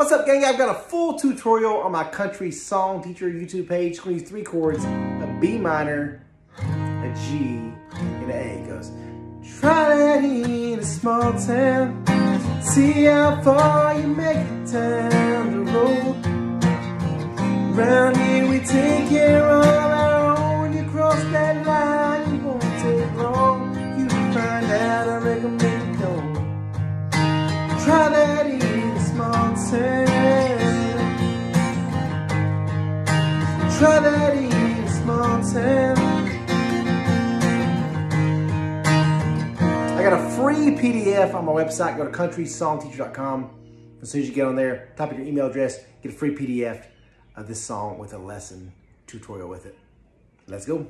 What's up, gang? I've got a full tutorial on my country song teacher YouTube page. It's going to use three chords, a B minor, a G, and an A. It goes, try that in a small town, see how far you make it down the road. Round here we take care of I got a free PDF on my website. Go to countrysongteacher.com. As soon as you get on there, type in your email address, get a free PDF of this song with a lesson tutorial with it. Let's go.